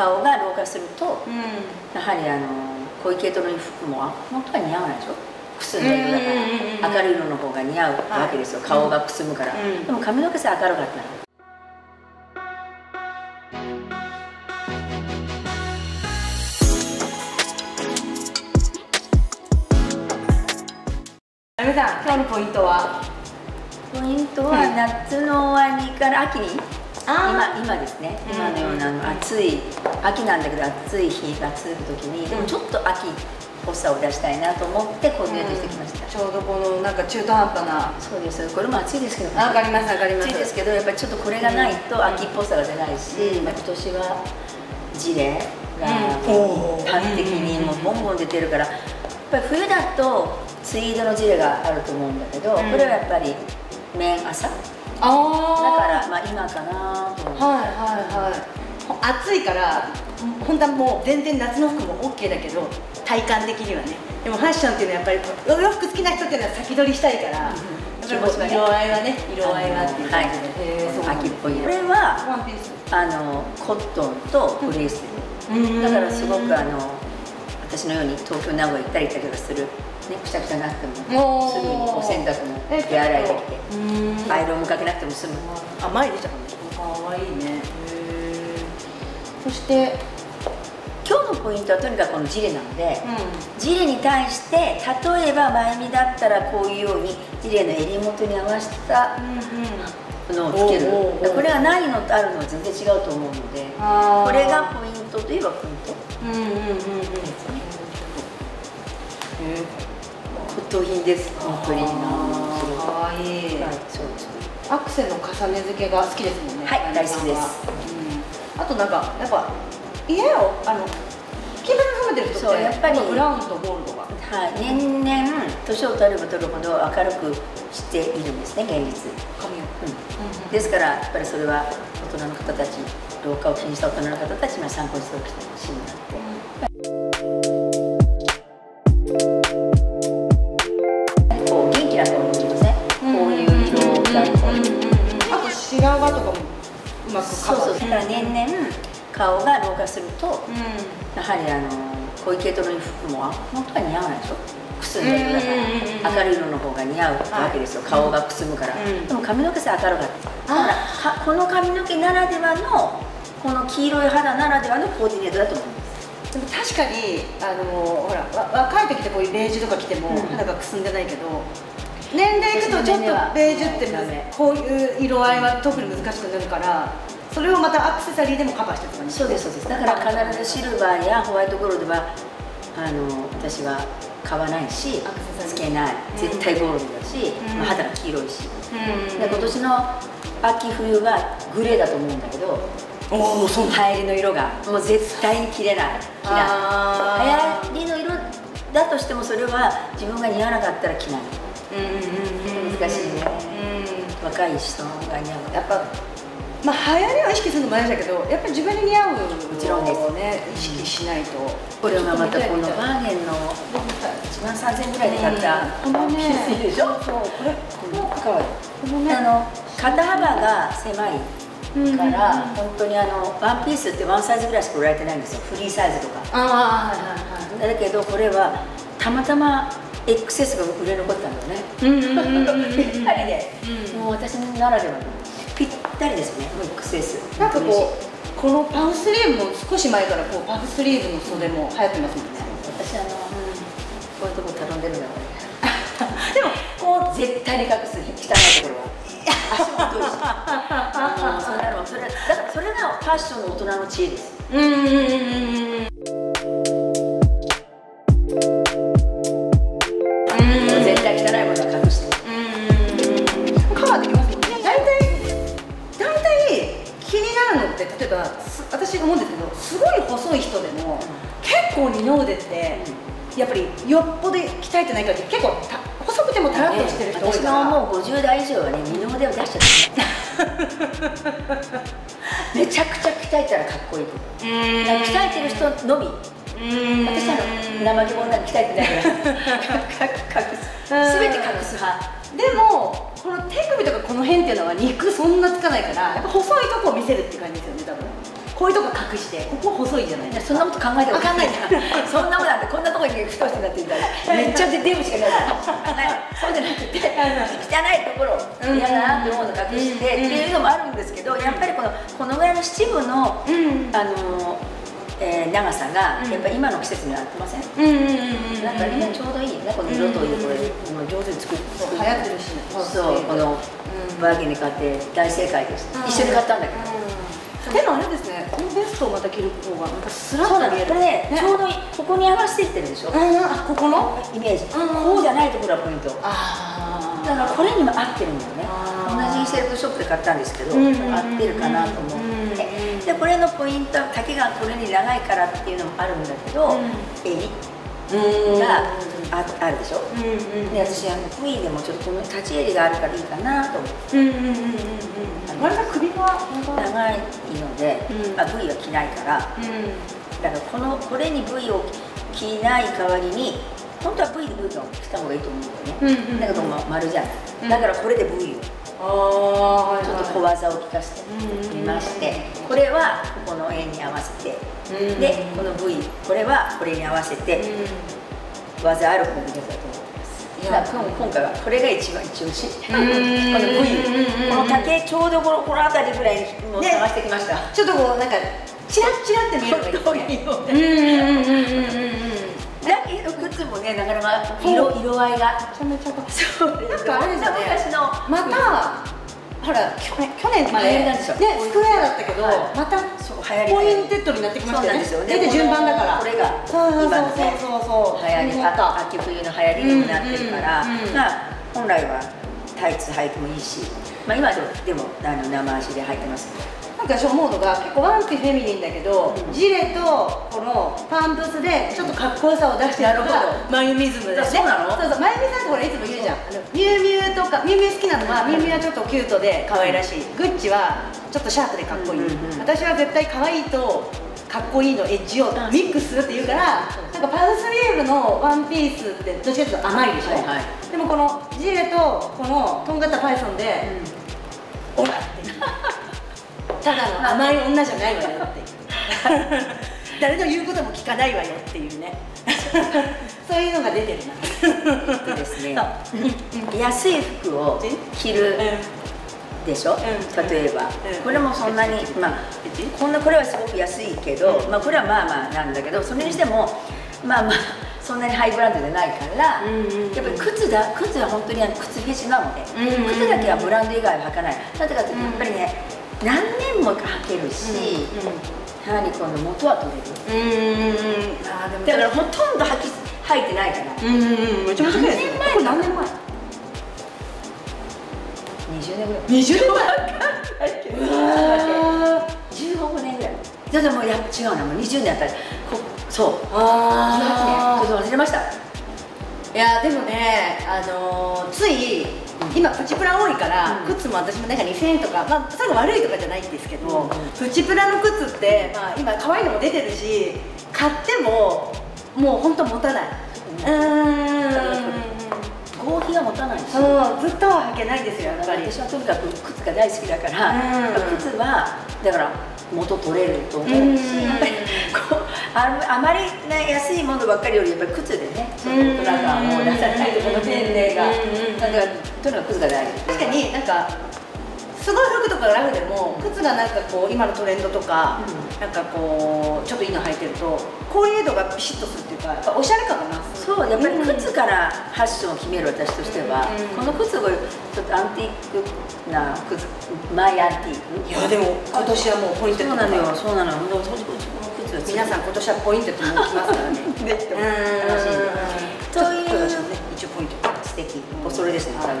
顔が老化するとうん。やはりあの小池との服もあ本当は似合わないでしょ？くすんだ色だから明るい色の方が似合うわけですよ、顔がくすむから、うん。でも髪の毛さえ明るかったら。今日のポイントは？ポイントは夏の終わりから秋に？あ今今ですね。うん。今のような暑い秋なんだけど暑い日が続く時にでもちょっと秋っぽさを出したいなと思ってコーディネートしてきました、ちょうどこのなんか中途半端なそうです。これも暑いですけどわかりますわかります。暑いですけどやっぱりちょっとこれがないと秋っぽさが出ないし、うん。まあ今年はジレがうん。一般的にもうボンボン出てるからやっぱり冬だとツイードのジレがあると思うんだけど、うん。これはやっぱり綿朝だああからまあ今かなと思って。はいはいはい。ほ暑いから本当はもう全然夏の服も OK だけど体感的にはね。でもファッションっていうのはやっぱりお洋服好きな人っていうのは先取りしたいから、う気持ちはね色合いはね色合いはっていう感じで、へーそうなんだ秋っぽいこれはワンピース。あのコットンとフリース、うん。だからすごくあの私のように東京名古屋行ったり来たりとかする、ね、くしゃくしゃなくてもすぐにお洗濯もえ手洗いできてうん。アイロンもかけなくても済む。甘い。でしょかわいいね。そして。今日のポイントはとにかくこのジレなので、うジレに対して例えば前見だったらこういうようにジレの襟元に合わせたのをつける。おうこれがないのとあるのは全然違うと思うのでこれがポイントといえばポイント。うんうんうんうん。骨董品です本当に。かわいい。はいそうですね。アクセの重ね付けが好きですもんねはい大好きです。うん。あとなんかやっぱ家をあの気分がめてる人ってやっぱり。ブラウンとゴールドが。はい、年々年を取れば取るほど明るくしているんですね現実、髪を。うん、ですからやっぱりそれは大人の方たち老化を気にした大人の方たちには参考にしてほしいなって顔が老化するとうやはりあの小池との服もあ本当は似合わないでしょ？くすんだ色だから明るい色の方が似合う。わけですよ、顔がくすむから、うん。でも髪の毛さえ明るかった。だからかこの髪の毛ならではのこの黄色い肌ならではのコーディネートだと思います。でも確かにあのほらわ若い時ってこういうベージュとか着てもうん。肌がくすんでないけど、年齢いくとちょっとベージュってこういう色合いは特に難しくなるからそれをまたアクセサリーでもカバーしてとかね。そうですそうです。だから必ずシルバーやホワイトゴールドはあの私は買わないしアクセサリー。つけない。絶対ゴールドだし、うん。まあ肌が黄色いし、うん。で今年の秋冬がグレーだと思うんだけどおおそう流行りの色がもう絶対に着れない。着ない。あ流行りの色だとしてもそれは自分が似合わなかったら着ない。うんうんうん。難しいね。うん。若い人が似合う。やっぱまあ流行りは意識するのも大事だけどやっぱり自分に似合うもちろんです。ね意識しないと。これがまたこのバーゲンの1万3000円ぐらいで買ったこのねいいでしょそうこれこのかわいいこのね。あの肩幅が狭いうんから本当にあのワンピースってワンサイズぐらいしか売られてないんですよ。フリーサイズとか。ああはいはいはいだけどこれはたまたま XS が売れ残ったんだよねうんうんうん。うんうんもう私ならではの。ぴったりですねもう XS なんかこうこのパフスリーブも少し前からこうパフスリーブの袖も流行ってますもんね。私あの、こういうとこ頼んでるんだからでもこう絶対に隠す汚いところは。足も太いしうんそれなのそれだからそれがファッションの大人の知恵です。うんうんうんうんないからって結構た細くてもタラッとしてる人多い私から。のもう50代以上はね二の腕を出しちゃってめちゃくちゃ鍛えたらかっこいいと思う。鍛えてる人のみ。私は生着物なんて鍛えてないから。隠す。全て隠す派でもこの手首とかこの辺っていうのは肉そんなつかないからやっぱ細いとこを見せるって感じですよね多分。こういうとこ隠してここ細いじゃない。そんなこと考えてあ考えて そんなことなんてこんなところに太してなっていたらめっちゃ出口がない。そうじゃなくて汚いところ嫌だなって思うの隠してっていうのもあるんですけどやっぱりこのこのぐらいの七分の、うん。あのえー長さがやっぱり今の季節に合ってません、うんなんか今ちょうどいいよねこの色というこれ、もう上手に作って。流行ってるしねそうこのバーゲンで買って大正解です、うん。一緒に買ったんだけど、でもあれですねこのベストをまた着る方がまたスラッと見えるんです。これねちょうどいいここに合わせてってるでしょ、うんあここの？イメージ、うんこうじゃないところがポイント。あだからこれにも合ってるんだよね。同じセレクトショップで買ったんですけど、合ってるかなと思って、うんでこれのポイント丈がこれに長いからっていうのもあるんだけど、うん。襟うん。がああるでしょ、うんうんで私あの V でもちょっとこの立ち襟があるからいいかなと思って。うんうんうんうんうん割と首が長いので、うん。まあ、V は着ないから。だからこのこれに V を着ない代わりに本当は V で V を着た方がいいと思うんだよね、うんうんだけどまあ丸じゃない、うん。だからこれで V をああちょっと小技を効かせてみまして、これはこの円に合わせて、うんでこの V これはこれに合わせて技あるコンビネーションだと思います。いや今今回はこれが一番一押し。このん V うんこの丈ちょうどこのこの辺りぐらいにもうね探してきました、ちょっとこうなんかチラッチラって見えるのがいいですねねなかなか色色合いが。めちゃめちゃそう。なんかあれですよね。またほら去年去年までねスクエアだったけど、はい。またそう流行りポインテッドになってきましたよね。そうなんですよね。出て順番だから。これがそうそうそう今のねそうそう流行り秋冬の流行りにもなってるから、うんうんうん。まあ本来はタイツ履いてもいいし、まあ、今でもでもあの生足で履いてますなんか私思うのが結構ワンピフェミニンだけど、うん。ジレとこのパンプスでちょっとかっこよさを出してるのがほマユミズムだよね。そうなの？そうそうマユミさんってほらいつも言うじゃん。ミュウミュウとかミュウミュウ好きなのはミュウミュウはちょっとキュートで可愛らしい。グッチはちょっとシャープでかっこいい、うんうんうん。私は絶対可愛いとかっこいいのエッジをミックスするって言うからなんかパフスリーブのワンピースってどっちかというと甘いでしょ、はいはい。でもこのジレとこのとんがったパイソンで、オラっていうただの甘い女じゃないわよっていう。誰の言うことも聞かないわよっていうね。そういうのが出てるな。えっとですね。安い服を着るでしょ、うん。例えば、うん。これもそんなにまあこんなこれはすごく安いけど、まあこれはまあまあなんだけどそれにしてもまあまあそんなにハイブランドじゃないから、うんうんやっぱり靴だ靴は本当にあの靴フェチなので、うんうんうん。靴だけはブランド以外は履かない。なぜかというとやっぱりね何年も履けるし、やはりこの元は取れる。うんだからほとんど履き履いてないからうんめちゃめちゃ綺麗ですよこれ何年前。20年ぐらい20年前わかんないけど15年ぐらい。だってもうや違うな。もう20年あったらこそう。18あ年ちょっと忘れました。いやでもね、あのーつい今プチプラ多いから、うん。靴も私もなんか2000円とか、まあ、それが悪いとかじゃないんですけど、うん。うんプチプラの靴って、まあ、今可愛いのも出てるし買ってももう本当持たない、うーん。合皮が持たないし。そうずっとは履けないんですよやっぱり。私はとにかく靴が大好きだから、うん。靴はだから元取れると思う。し、うん。やっぱりこうああまり、ね、安いものばっかりよりやっぱり靴でねちょっと大人感を出さないとこの年齢が、うん。だからとにかく靴が大事。確かになんかすごい服とかラフでも靴がなんかこう今のトレンドとか、うなんかこうちょっといいの履いてるとコーディネートがビシッとするっていうかやっぱおしゃれ感が増す。そうやっぱり靴からファッションを決める私としては、うん。この靴がちょっとアンティークな靴マイアンティーク。いやでも今年はもうポイントそうなのよそうなのよ。皆さん今年はポイントってもう来ますからね。楽しいト素敵それですねはい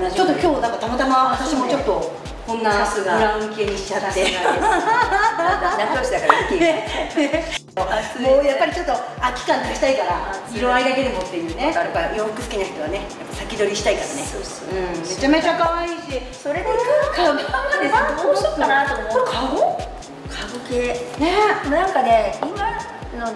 同じちょっと今日なんかたまたま私もちょっとこんなブラウン系にしちゃって。仲良 しだからもうやっぱりちょっと秋感出したいから色合いだけでもっていうねやっぱ洋服好きな人はね先取りしたいからね。めちゃめちゃ可愛いしそれでまでどうしようかなと思う。これカゴカゴ系。ね。なんかね今の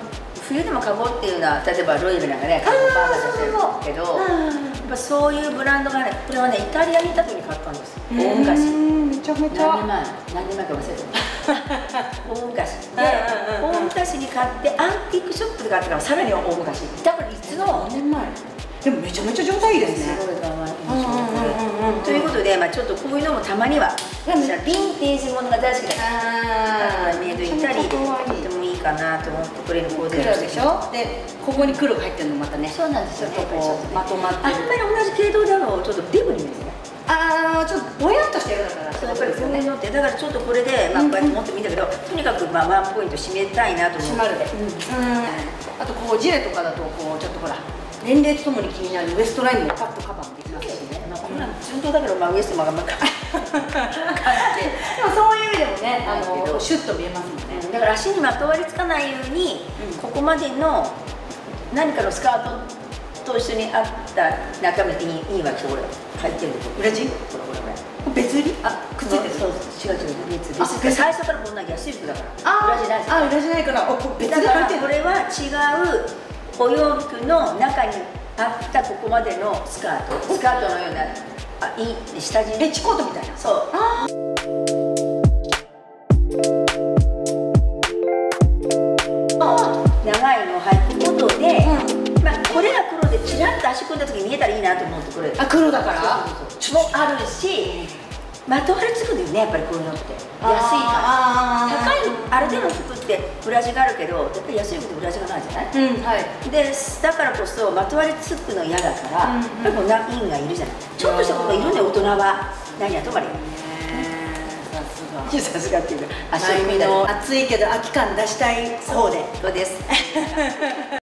冬でもカゴっていうのは例えばロイヤルなんかねカゴバーガー出してるけどやっぱそういうブランドがねこれはねイタリアにいた時に買ったんです。大昔。うんめちゃめちゃ。何年前何年前か忘れてた 大昔。で大昔に買ってアンティークショップで買ったからさらに大昔。だからいつの？何年前？でもめちゃめちゃ状態いいです。ねということで、まあ、ちょっとこういうのもたまには私はヴィンテージものが大好きだからあメイドインタリーかなと思ってこれにコーデ黒でしょ？でここに黒が入ってるのまたね。そうなんですよ。ちょっとこうまとまってあやっぱり同じ系統だろうちょっとデブに見えるね。ああちょっとぼやっとしてるだからそうやっぱりこういうのってだからちょっとこれで、まあ、こうやって持ってもいいんだけど、とにかくまあワンポイント締めたいなと思って。締まる。でうん。あとこうジレとかだとこうちょっとほら年齢とともに気になるウエストラインもパッとカバーでまあ、こんなの順当だけど、まあ、ウエストもまあ感じ。でもそういう意味でもねあのシュッと見えますもんね。でだから足にまとわりつかないように、うん。ここまでの何かのスカートと一緒にあった中身でいいわけこれ入ってる裏地これこれこれ別売りあくっついてるそう。違う違う別あ別最初からこんな安い服だから。あ裏地ないあ裏地ないからおこれ別だからこれは違うお洋服の中にあったここまでのスカート。スカートのようなあいい下地ペチコートみたいな。そう。あ長いのを履くことで、うまあ、これが黒でちらっと足組んだ時に見えたらいいなと思ってこれあ黒だから？もあるしまとわりつくんだよねやっぱりこういうのって安いから。高いある程度の服って裏地があるけどやっぱり安い服って裏地がないじゃない？うんはい。でだからこそまとわりつくの嫌だから、うんうん。やっぱりこうなインがいるじゃない？ちょっとしたことがいるね大人は。何やとまり？さすがさすがっていうか足足を組んだり。の暑いけど秋感出したい方で。そうです